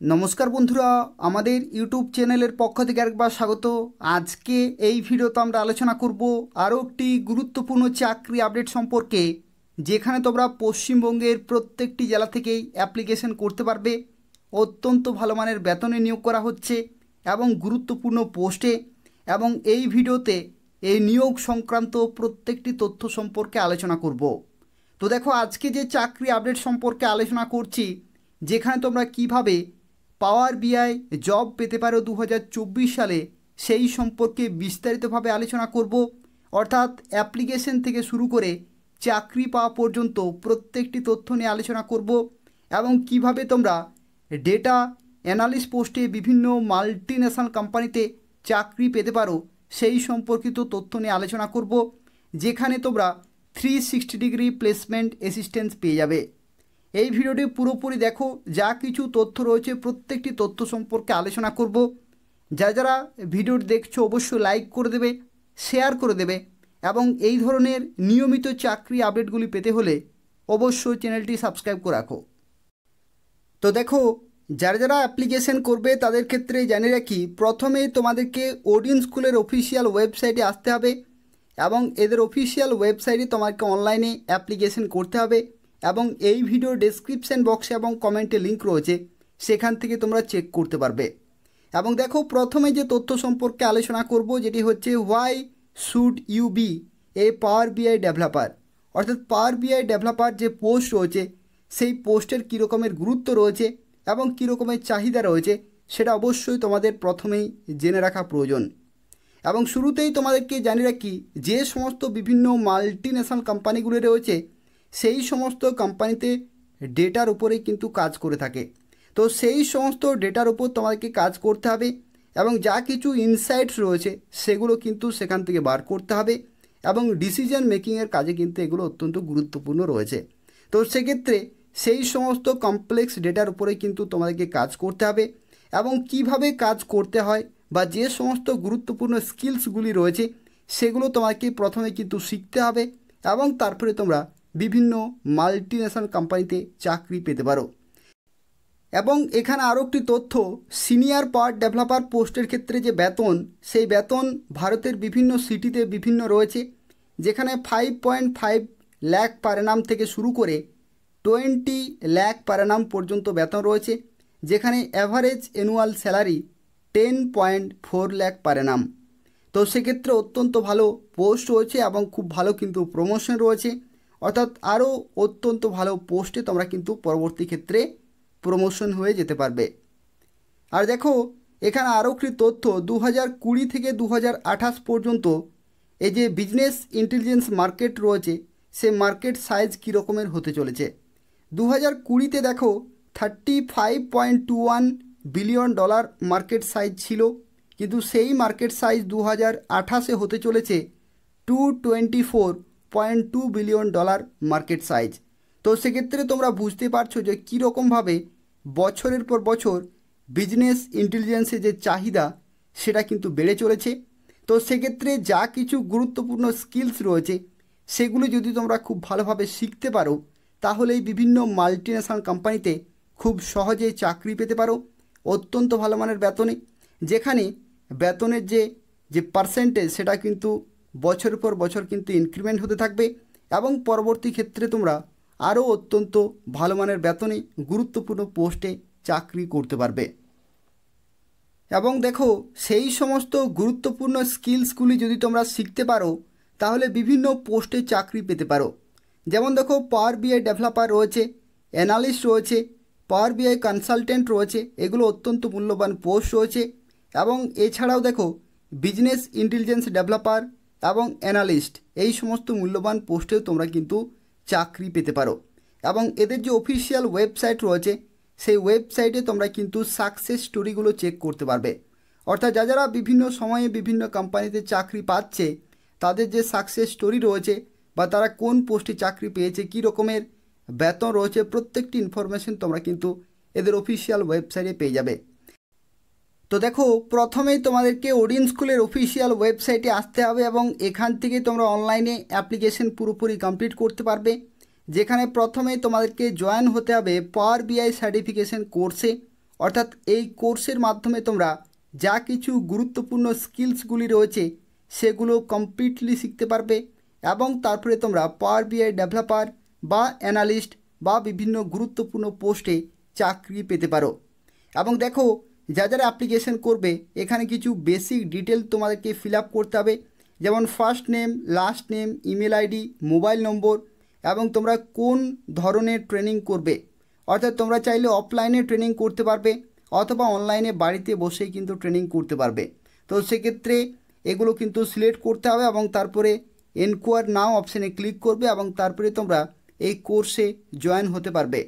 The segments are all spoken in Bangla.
নমস্কার বন্ধুরা, আমাদের ইউটিউব চ্যানেলের পক্ষ থেকে একবার স্বাগত। আজকে এই ভিডিওতে আমরা আলোচনা করব আরও একটি গুরুত্বপূর্ণ চাকরি আপডেট সম্পর্কে, যেখানে তোমরা পশ্চিমবঙ্গের প্রত্যেকটি জেলা থেকেই অ্যাপ্লিকেশন করতে পারবে। অত্যন্ত ভালো মানের বেতনে নিয়োগ করা হচ্ছে এবং গুরুত্বপূর্ণ পোস্টে এবং এই ভিডিওতে এই নিয়োগ সংক্রান্ত প্রত্যেকটি তথ্য সম্পর্কে আলোচনা করব। তো দেখো, আজকে যে চাকরি আপডেট সম্পর্কে আলোচনা করছি, যেখানে তোমরা কীভাবে পাওয়ার বিআই জব পেতে পারো দু হাজার চব্বিশ সালে। সেই সম্পর্কে বিস্তারিতভাবে আলোচনা করব। অর্থাৎ অ্যাপ্লিকেশন থেকে শুরু করে চাকরি পাওয়া পর্যন্ত প্রত্যেকটি তথ্য নিয়ে আলোচনা করব এবং কীভাবে তোমরা ডেটা অ্যানালিস্ট পোস্টে বিভিন্ন মাল্টি ন্যাশনাল কোম্পানিতে চাকরি পেতে পারো, সেই সম্পর্কিত তথ্য নিয়ে আলোচনা করব, যেখানে তোমরা three sixty degree placement assistance পেয়ে যাবে। এই ভিডিওটি পুরোপুরি দেখো। যা কিছু তথ্য রয়েছে, প্রত্যেকটি তথ্য সম্পর্কে আলোচনা করব। যা যারা ভিডিওটি দেখছ, অবশ্যই লাইক করে দেবে, শেয়ার করে দেবে এবং এই ধরনের নিয়মিত চাকরি আপডেটগুলি পেতে হলে অবশ্যই চ্যানেলটি সাবস্ক্রাইব করে রাখো। তো দেখো, যারা যারা অ্যাপ্লিকেশন করবে, তাদের ক্ষেত্রে জানিয়ে রাখি, প্রথমে তোমাদেরকে ওডিন স্কুলের অফিসিয়াল ওয়েবসাইটে আসতে হবে এবং এদের অফিসিয়াল ওয়েবসাইটে তোমাকে অনলাইনে অ্যাপ্লিকেশন করতে হবে। এবং এই ভিডিও ডেসক্রিপশান বক্সে এবং কমেন্টে লিঙ্ক রয়েছে, সেখান থেকে তোমরা চেক করতে পারবে। এবং দেখো, প্রথমে যে তথ্য সম্পর্কে আলোচনা করব, যেটি হচ্ছে why should you be a power BI developer অর্থাৎ পাওয়ার বিআই ডেভেলপার যে পোস্ট রয়েছে, সেই পোস্টের কী রকমের গুরুত্ব রয়েছে এবং কী রকমের চাহিদা রয়েছে, সেটা অবশ্যই তোমাদের প্রথমেই জেনে রাখা প্রয়োজন। এবং শুরুতেই তোমাদেরকে জানিয়ে রাখি, যে সমস্ত বিভিন্ন মাল্টি ন্যাশনাল কোম্পানিগুলি রয়েছে সেই সমস্ত কোম্পানিতে ডেটার উপরেই কিন্তু কাজ করে থাকে। তো সেই সমস্ত ডেটার উপর তোমাদেরকে কাজ করতে হবে এবং যা কিছু ইনসাইটস রয়েছে সেগুলো কিন্তু সেখান থেকে বার করতে হবে এবং ডিসিশন মেকিংয়ের কাজে কিন্তু এগুলো অত্যন্ত গুরুত্বপূর্ণ রয়েছে। তো সেক্ষেত্রে সেই সমস্ত কমপ্লেক্স ডেটার উপরে কিন্তু তোমাদেরকে কাজ করতে হবে এবং কীভাবে কাজ করতে হয় বা যে সমস্ত গুরুত্বপূর্ণ স্কিলসগুলি রয়েছে সেগুলো তোমাকে প্রথমে কিন্তু শিখতে হবে এবং তারপরে তোমরা বিভিন্ন মাল্টি ন্যাশনাল কোম্পানিতে চাকরি পেতে পারো। এবং এখানে আরও একটি তথ্য সিনিয়র পাওয়ার ডেভেলপার পোস্টের ক্ষেত্রে যে বেতন, সেই বেতন ভারতের বিভিন্ন সিটিতে বিভিন্ন রয়েছে, যেখানে five point five lakh per annum থেকে শুরু করে টোয়েন্টি ল্যাক পার নাম পর্যন্ত বেতন রয়েছে, যেখানে average annual salary ten point four lakh per annum তো সেক্ষেত্রে অত্যন্ত ভালো পোস্ট রয়েছে এবং খুব ভালো কিন্তু প্রমোশন রয়েছে। অর্থাৎ আরও অত্যন্ত ভালো পোস্টে তোমরা কিন্তু পরবর্তী ক্ষেত্রে প্রমোশন হয়ে যেতে পারবে। আর দেখো, এখানে আরও একটি তথ্য দু কুড়ি থেকে দু হাজার আঠাশ পর্যন্ত এই যে বিজনেস ইন্টেলিজেন্স মার্কেট রয়েছে, সে মার্কেট সাইজ কী রকমের হতে চলেছে? দু হাজার কুড়িতে দেখো thirty five point two one billion dollar market size ছিল, কিন্তু সেই মার্কেট সাইজ দু হাজার আঠাশে হতে চলেছে to twenty four point two billion dollar market size. তো সেক্ষেত্রে তোমরা বুঝতে পারছ যে কীরকমভাবে বছরের পর বছর বিজনেস ইন্টেলিজেন্সের যে চাহিদা, সেটা কিন্তু বেড়ে চলেছে। তো সেক্ষেত্রে যা কিছু গুরুত্বপূর্ণ স্কিলস রয়েছে, সেগুলো যদি তোমরা খুব ভালোভাবে শিখতে পারো তাহলে এই বিভিন্ন মাল্টি কোম্পানিতে খুব সহজেই চাকরি পেতে পারো। অত্যন্ত ভালো মানের বেতনে। যেখানে বেতনের যে যে পার্সেন্টেজ সেটা কিন্তু বছরের পর বছর কিন্তু ইনক্রিমেন্ট হতে থাকবে এবং পরবর্তী ক্ষেত্রে তোমরা আরও অত্যন্ত ভালো মানের বেতনে গুরুত্বপূর্ণ পোস্টে চাকরি করতে পারবে। এবং দেখো, সেই সমস্ত গুরুত্বপূর্ণ স্কিলসগুলি যদি তোমরা শিখতে পারো, তাহলে বিভিন্ন পোস্টে চাকরি পেতে পারো। যেমন দেখো পাওয়ার বিআই ডেভেলপার রয়েছে অ্যানালিস্ট রয়েছে পাওয়ার বিআই কনসালটেন্ট রয়েছে, এগুলো অত্যন্ত মূল্যবান পোস্ট রয়েছে। এবং এছাড়াও দেখো বিজনেস ইন্টেলিজেন্স ডেভেলপার এবং অ্যানালিস্ট, এই সমস্ত মূল্যবান পোস্টেও তোমরা কিন্তু চাকরি পেতে পারো। এবং এদের যে অফিসিয়াল ওয়েবসাইট রয়েছে, সেই ওয়েবসাইটে তোমরা কিন্তু সাকসেস স্টোরিগুলো চেক করতে পারবে। অর্থাৎ যা যারা বিভিন্ন সময়ে বিভিন্ন কোম্পানিতে চাকরি পাচ্ছে, তাদের যে সাকসেস স্টোরি রয়েছে বা তারা কোন পোস্টে চাকরি পেয়েছে, কী রকমের বেতন রয়েছে, প্রত্যেকটি ইনফরমেশন তোমরা কিন্তু এদের অফিসিয়াল ওয়েবসাইটে পেয়ে যাবে। তো দেখো, প্রথমেই তোমাদেরকে ওডিন স্কুলের অফিসিয়াল ওয়েবসাইটে আসতে হবে এবং এখান থেকে তোমরা অনলাইনে অ্যাপ্লিকেশন পুরোপুরি কমপ্লিট করতে পারবে। যেখানে প্রথমে তোমাদেরকে জয়েন হতে হবে পাওয়ার বিআই সার্টিফিকেশন কোর্সে অর্থাৎ এই কোর্সের মাধ্যমে তোমরা যা কিছু গুরুত্বপূর্ণ স্কিলসগুলি রয়েছে, সেগুলো কমপ্লিটলি শিখতে পারবে এবং তারপরে তোমরা পাওয়ার বিআই ডেভেলপার বা অ্যানালিস্ট বা বিভিন্ন গুরুত্বপূর্ণ পোস্টে চাকরি পেতে পারো। এবং দেখো যা যারা অ্যাপ্লিকেশন করবে, এখানে কিছু বেসিক ডিটেল তোমাদেরকে ফিল করতে হবে। যেমন first name last name email ID mobile number এবং তোমরা কোন ধরনের ট্রেনিং করবে। অর্থাৎ তোমরা চাইলে অফলাইনে ট্রেনিং করতে পারবে অথবা অনলাইনে বাড়িতে বসেই কিন্তু ট্রেনিং করতে পারবে। তো সেক্ষেত্রে এগুলো কিন্তু সিলেক্ট করতে হবে এবং তারপরে এনকোয়ার নাও অপশানে ক্লিক করবে এবং তারপরে তোমরা এই কোর্সে জয়েন হতে পারবে।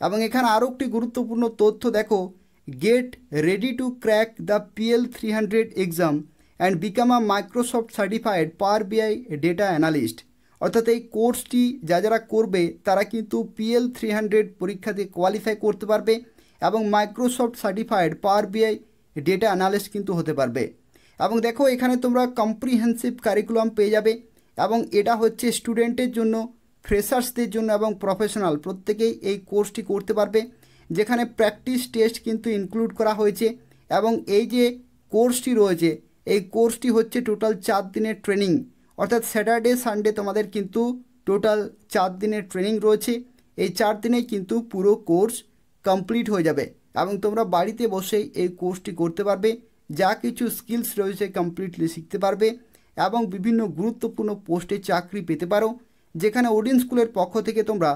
এবং এখানে আরও একটি গুরুত্বপূর্ণ তথ্য দেখো to crack the PL three hundred exam and become a Microsoft certified power BI data analyst অর্থাৎ এই কোর্সটি যা যারা করবে, তারা কিন্তু পিএল থ্রি হান্ড্রেড পরীক্ষাতে কোয়ালিফাই করতে পারবে এবং Microsoft certified power BI data analyst কিন্তু হতে পারবে। এবং দেখো, এখানে তোমরা কম্প্রিহেন্সিভ কারিকুলাম পেয়ে যাবে এবং এটা হচ্ছে স্টুডেন্টের জন্য ফ্রেশার্সদের জন্য এবং প্রফেশনাল প্রত্যেকেই এই কোর্সটি করতে পারবে। যেখানে প্র্যাকটিস টেস্ট কিন্তু ইনক্লুড করা হয়েছে এবং এই যে কোর্সটি রয়েছে, এই কোর্সটি হচ্ছে টোটাল চার দিনের ট্রেনিং অর্থাৎ স্যাটারডে সানডে তোমাদের কিন্তু টোটাল চার দিনের ট্রেনিং রয়েছে। এই চার দিনে কিন্তু পুরো কোর্স কমপ্লিট হয়ে যাবে এবং তোমরা বাড়িতে বসেই এই কোর্সটি করতে পারবে, যা কিছু স্কিলস রয়েছে কমপ্লিটলি শিখতে পারবে এবং বিভিন্ন গুরুত্বপূর্ণ পোস্টে চাকরি পেতে পারো, যেখানে ওডিন স্কুলের পক্ষ থেকে তোমরা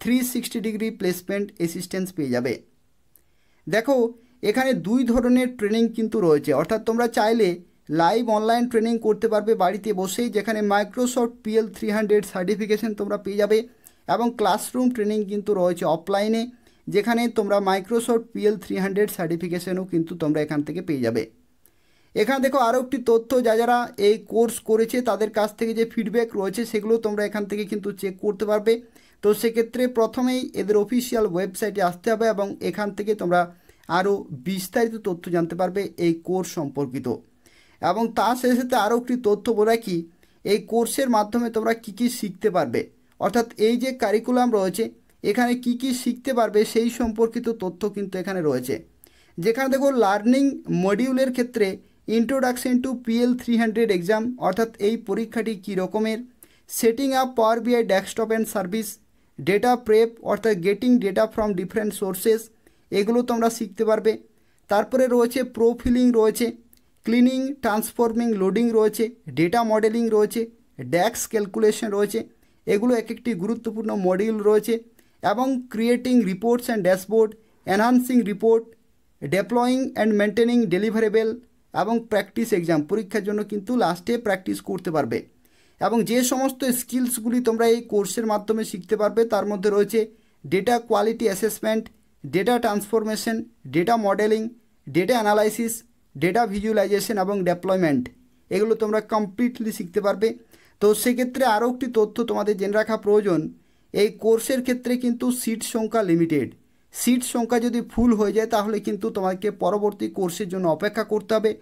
three sixty degree placement assistance পেয়ে যাবে। দেখো, এখানে দুই ধরনের ট্রেনিং কিন্তু রয়েছে। অর্থাৎ তোমরা চাইলে লাইভ অনলাইন ট্রেনিং করতে পারবে বাড়িতে বসেই, যেখানে Microsoft PL three hundred certification তোমরা পেয়ে যাবে এবং ক্লাসরুম ট্রেনিং কিন্তু রয়েছে অফলাইনে যেখানে তোমরা মাইক্রোসফট পিএল থ্রি হান্ড্রেড সার্টিফিকেশনও কিন্তু তোমরা এখান থেকে পেয়ে যাবে। এখানে দেখো আরও একটি তথ্য, যা যারা এই কোর্স করেছে, তাদের কাছ থেকে যে ফিডব্যাক রয়েছে, সেগুলো তোমরা এখান থেকে কিন্তু চেক করতে পারবে। তো সেক্ষেত্রে প্রথমেই এদের অফিসিয়াল ওয়েবসাইটে আসতে হবে এবং এখান থেকে তোমরা আরও বিস্তারিত তথ্য জানতে পারবে এই কোর্স সম্পর্কিত। এবং তার শেষে আরও একটি তথ্য বলে কি এই কোর্সের মাধ্যমে তোমরা কী কী শিখতে পারবে? অর্থাৎ এই যে কারিকুলাম রয়েছে, এখানে কি কি শিখতে পারবে সেই সম্পর্কিত তথ্য কিন্তু এখানে রয়েছে। যেখানে দেখো লার্নিং মডিউলের ক্ষেত্রে introduction to PL three hundred exam অর্থাৎ এই পরীক্ষাটি কী রকমের? Setting up power BI desktop and service data prep অর্থাৎ getting data from different sources এগুলো তোমরা শিখতে পারবে। তারপরে রয়েছে প্রোফিলিং রয়েছে ক্লিনিং ট্রান্সফর্মিং লোডিং রয়েছে ডেটা মডেলিং রয়েছে ড্যাক্স ক্যালকুলেশন রয়েছে, এগুলো এক একটি গুরুত্বপূর্ণ মডিউল রয়েছে এবং creating reports and dashboard enhancing report deploying and maintaining deliverable এবং প্র্যাকটিস এক্সাম পরীক্ষার জন্য কিন্তু লাস্টে প্র্যাকটিস করতে পারবে। এবং যে সমস্ত স্কিলসগুলি তোমরা এই কোর্সের মাধ্যমে শিখতে পারবে, তার মধ্যে রয়েছে data quality assessment data transformation data modelling data analysis data visualisation এবং ডেপ্লয়মেন্ট এগুলো তোমরা কমপ্লিটলি শিখতে পারবে। তো সেক্ষেত্রে আরও একটি তথ্য তোমাদের জেনে রাখা প্রয়োজন, এই কোর্সের ক্ষেত্রে কিন্তু সিট সংখ্যা লিমিটেড সিট সংখ্যা যদি ফুল হয়ে যায়, তাহলে কিন্তু তোমাকে পরবর্তী কোর্সের জন্য অপেক্ষা করতে হবে।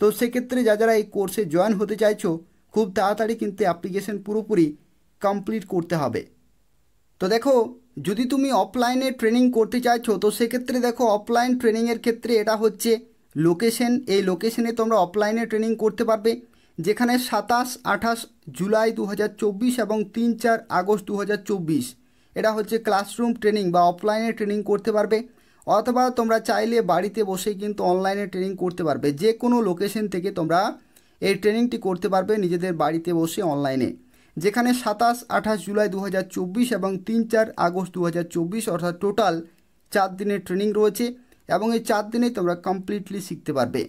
তো সেক্ষেত্রে যা যারা এই কোর্সে জয়েন হতে চাইছো খুব তাড়াতাড়ি কিন্তু অ্যাপ্লিকেশন পুরোপুরি কমপ্লিট করতে হবে। তো দেখো, যদি তুমি অফলাইনে ট্রেনিং করতে চাইছো, তো সেক্ষেত্রে দেখো অফলাইন ট্রেনিংয়ের ক্ষেত্রে এটা হচ্ছে লোকেশন এই লোকেশনে তোমরা অফলাইনে ট্রেনিং করতে পারবে, যেখানে সাতাশ, আঠাশ জুলাই দু হাজার চব্বিশ এবং তিন চার আগস্ট দু হাজার চব্বিশ। এটা হচ্ছে ক্লাসরুম ট্রেনিং বা অফলাইনে ট্রেনিং করতে পারবে, অথবা তোমরা চাইলে বাড়িতে বসেই কিন্তু অনলাইনে ট্রেনিং করতে পারবে। যে কোনো লোকেশন থেকে তোমরা এই ট্রেনিংটি করতে পারবে নিজেদের বাড়িতে বসে অনলাইনে। যেখানে সাতাশ, আঠাশ জুলাই দু হাজার চব্বিশ এবং তিন চার আগস্ট দু হাজার চব্বিশ, অর্থাৎ টোটাল চার দিনের ট্রেনিং রয়েছে এবং এই চার দিনে তোমরা কমপ্লিটলি শিখতে পারবে।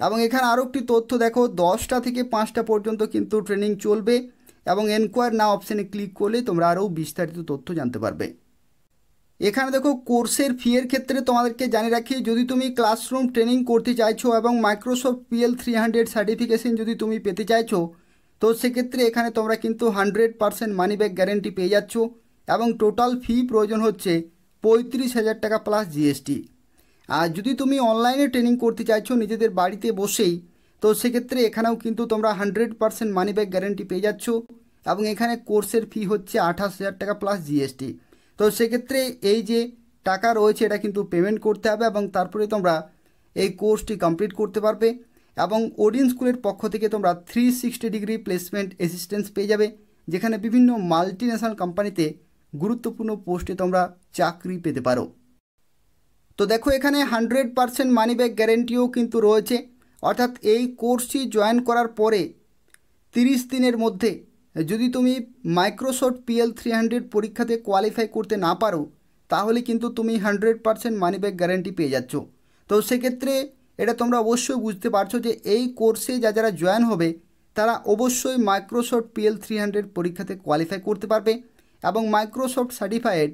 এবং এখানে আরও একটি তথ্য দেখো, দশটা থেকে পাঁচটা পর্যন্ত কিন্তু ট্রেনিং চলবে এবং এনকোয়ার না অপশানে ক্লিক করলে তোমরা আরও বিস্তারিত তথ্য জানতে পারবে। এখানে দেখো কোর্সের ফিয়ের ক্ষেত্রে তোমাদেরকে জানিয়ে রাখি, যদি তুমি ক্লাসরুম ট্রেনিং করতে চাইছো এবং Microsoft PL three hundred certification যদি তুমি পেতে চাইছো, তো সেক্ষেত্রে এখানে তোমরা কিন্তু hundred percent money back guarantee পেয়ে যাচ্ছ এবং টোটাল ফি প্রয়োজন হচ্ছে পঁয়ত্রিশ হাজার টাকা প্লাস জিএসটি আর যদি তুমি অনলাইনে ট্রেনিং করতে চাইছো নিজেদের বাড়িতে বসেই, তো সেক্ষেত্রে এখানেও কিন্তু তোমরা hundred percent money back guarantee পেয়ে যাচ্ছ এবং এখানে কোর্সের ফি হচ্ছে আঠাশ হাজার টাকা প্লাস জিএসটি তো সেক্ষেত্রে এই যে টাকা রয়েছে, এটা কিন্তু পেমেন্ট করতে হবে এবং তারপরে তোমরা এই কোর্সটি কমপ্লিট করতে পারবে এবং ওডিন স্কুলের পক্ষ থেকে তোমরা three sixty degree placement assistance পেয়ে যাবে, যেখানে বিভিন্ন মাল্টি ন্যাশনাল কোম্পানিতে গুরুত্বপূর্ণ পোস্টে তোমরা চাকরি পেতে পারো। তো দেখো, এখানে হান্ড্রেড পারসেন্ট মানি ব্যাক গ্যারেন্টিও কিন্তু রয়েছে। অর্থাৎ এই কোর্সটি জয়েন করার পরে তিরিশ দিনের মধ্যে যদি তুমি মাইক্রোসফট পিএল থ্রি হান্ড্রেড পরীক্ষাতে কোয়ালিফাই করতে না পারো, তাহলে কিন্তু তুমি hundred percent money back guarantee পেয়ে যাচ্ছ। তো সেক্ষেত্রে এটা তোমরা অবশ্যই বুঝতে পারছ যে এই কোর্সে যা যারা জয়েন হবে, তারা অবশ্যই মাইক্রোসফট পিএল থ্রি হান্ড্রেড পরীক্ষাতে কোয়ালিফাই করতে পারবে এবং Microsoft certified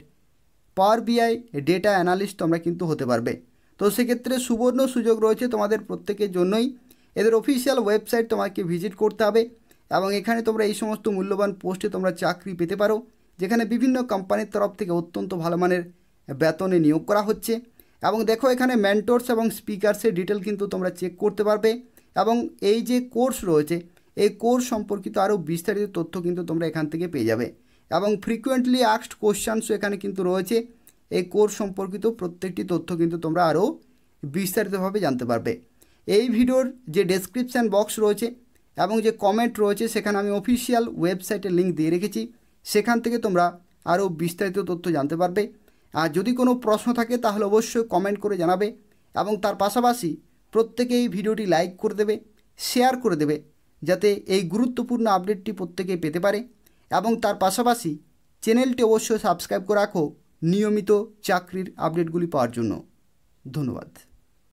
power BI data analyst তোমরা কিন্তু হতে পারবে। তো সেক্ষেত্রে সুবর্ণ সুযোগ রয়েছে তোমাদের প্রত্যেকের জন্যই। এদের অফিসিয়াল ওয়েবসাইট তোমাকে ভিজিট করতে হবে। এবং এখানে তোমরা এই সমস্ত মূল্যবান পোস্টে তোমরা চাকরি পেতে পারো, যেখানে বিভিন্ন কোম্পানির তরফ থেকে অত্যন্ত ভালো মানের বেতনে নিয়োগ করা হচ্ছে। এবং দেখো এখানে মেন্টরস এবং স্পিকার্সের ডিটেল কিন্তু তোমরা চেক করতে পারবে। এবং এই যে কোর্স রয়েছে, এই কোর্স সম্পর্কিত আরও বিস্তারিত তথ্য কিন্তু তোমরা এখান থেকে পেয়ে যাবে। এবং ফ্রিকুয়েন্টলি আক্সড কোশ্চানসও এখানে কিন্তু রয়েছে। এই কোর্স সম্পর্কিত প্রত্যেকটি তথ্য কিন্তু তোমরা আরও বিস্তারিতভাবে জানতে পারবে। এই ভিডিওর যে ডেসক্রিপশান বক্স রয়েছে এবং যে কমেন্ট রয়েছে, সেখানে আমি অফিসিয়াল ওয়েবসাইটের লিঙ্ক দিয়ে রেখেছি। সেখান থেকে তোমরা আরও বিস্তারিত তথ্য জানতে পারবে। আর যদি কোনো প্রশ্ন থাকে, তাহলে অবশ্যই কমেন্ট করে জানাবে এবং তার পাশাপাশি প্রত্যেকে এই ভিডিওটি লাইক করে দেবে শেয়ার করে দেবে, যাতে এই গুরুত্বপূর্ণ আপডেটটি প্রত্যেকে পেতে পারে। এবং তার পাশাপাশি চ্যানেলটি অবশ্যই সাবস্ক্রাইব করে রাখো নিয়মিত চাকরির আপডেটগুলি পাওয়ার জন্য। ধন্যবাদ।